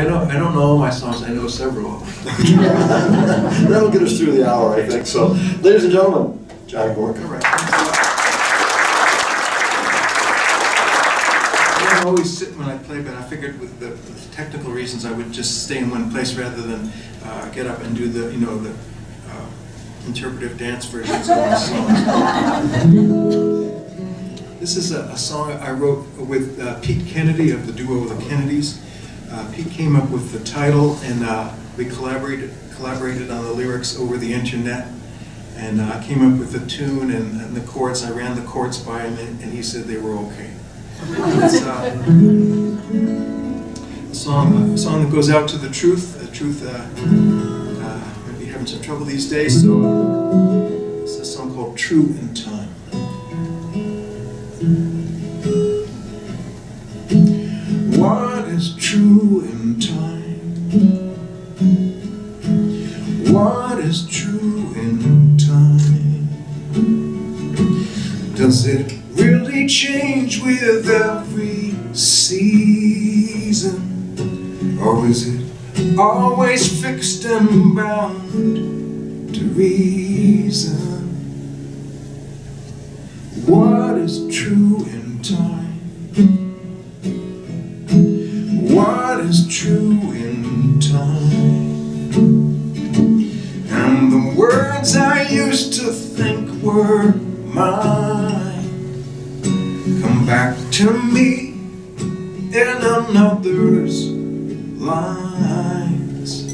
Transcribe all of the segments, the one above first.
I know, I don't know all my songs, I know several of them. That'll get us through the hour, I think. So, ladies and gentlemen, John Gorka. All right. I always sit when I play, but I figured with the the technical reasons, I would just stay in one place rather than uh, get up and do the, you know, the uh, interpretive dance versions of my songs. This is a, a song I wrote with uh, Pete Kennedy of the duo The Kennedys. Uh, Pete came up with the title, and uh, we collaborated collaborated on the lyrics over the internet. And I came up with the tune and, and, the chords. I ran the chords by him, and, and he said they were okay. It's uh, a song, a song that goes out to the truth. The truth uh, uh, might be having some trouble these days, so uh, it's a song called "True in Time." Does it really change with every season? Or is it always fixed and bound to reason? What is true in time? What is true in time? And the words I used to think were mine to me in another's lines.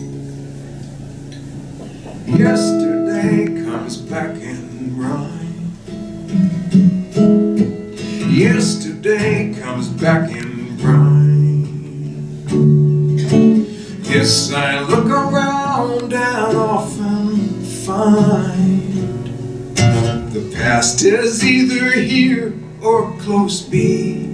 Yesterday comes back in rhyme Yesterday comes back in rhyme Yes, I look around and often find The past is either here or close behind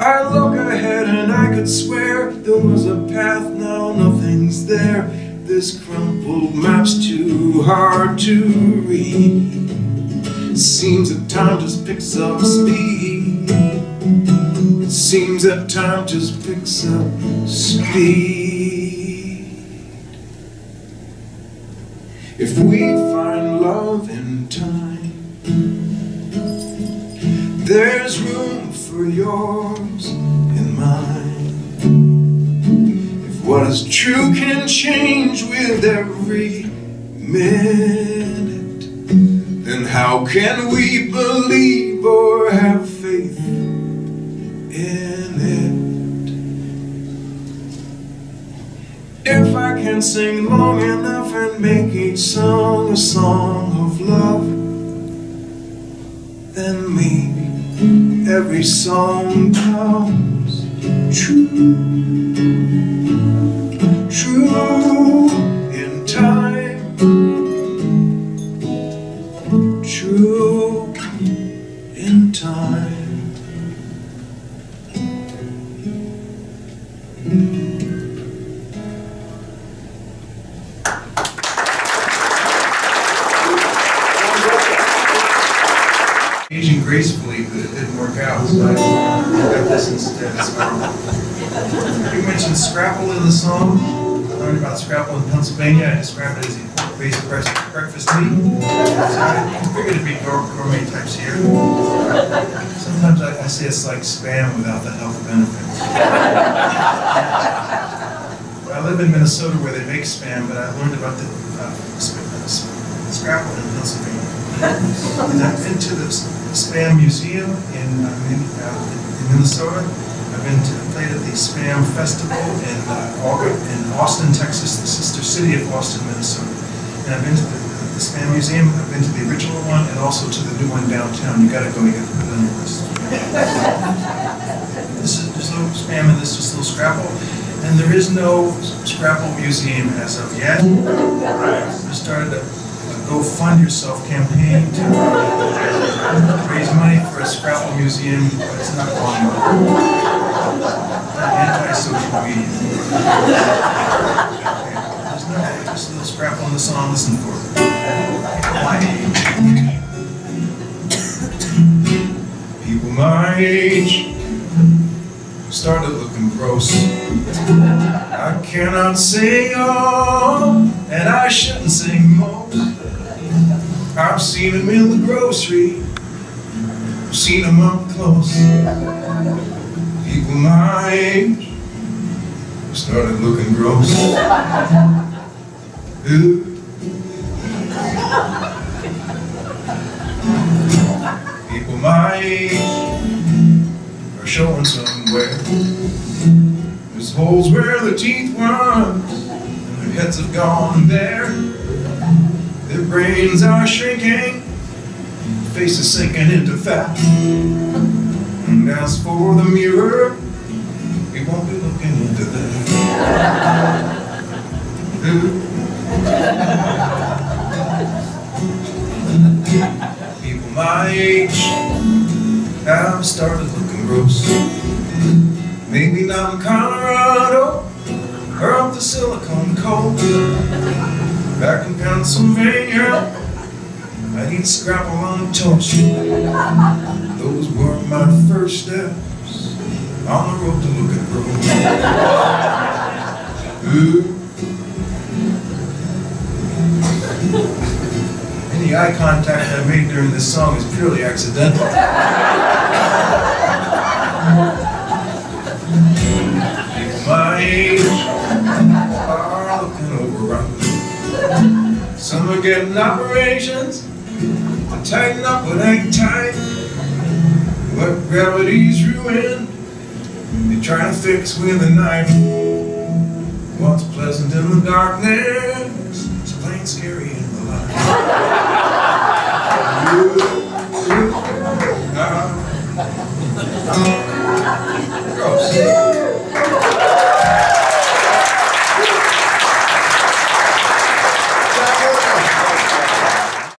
I look ahead and I could swear there was a path, now nothing's there. This crumpled map's too hard to read. Seems that time just picks up speed. It seems that time just picks up speed. If we find love in time There's room for yours and mine If what is true can change with every minute. Then how can we believe or have faith in it? If I can sing long enough and make each song a song of love, then maybe every song comes true gracefully, but it didn't work out, so I got this instead. So, you mentioned Scrapple in the song I learned about Scrapple in Pennsylvania. I described it as a pork-based breakfast meat. So I figured it'd be gourmet types here. Sometimes I, I, say it's like spam without the health benefits. I live in Minnesota where they make spam, but I learned about the uh, Scrapple in Pennsylvania. And I've been to the Spam Museum in, uh, in, uh, in Minnesota. I've been to, played at the Spam Festival in, uh, in Austin, Texas, the sister city of Austin, Minnesota. And I've been to the, the, Spam Museum, I've been to the original one, and also to the new one downtown. You gotta go, you gotta put it on your list. this is, there's no Spam in this, just a little Scrapple. And there is no Scrapple Museum as of yet. I started a, a Go Fund Yourself campaign to raise money for a Scrapple Museum, but it's not well anti-social media. There's no, just a little scrap on the song, listen for it. My age. People my age started looking gross. I cannot sing all, and I shouldn't sing most. I've seen them in the grocery, seen them up close. People my age started looking gross. Ooh. People my age are showing somewhere. There's holes where the teeth and their heads have gone there. Their brains are shrinking, faces sinking into fat. And as for the mirror, we won't be looking into that. People my age have started looking gross. Maybe not in Colorado or up the Silicon Coast. Back in Pennsylvania, I'd eat scrapple on toast. Those were my first steps on the road to looking gross. Ooh. Any eye contact I made during this song is purely accidental. My are looking overrun. Some are getting operations tighten up what ain't tight. What gravity's ruined, they try to fix with a knife. What's pleasant in the darkness is plain scary in the light.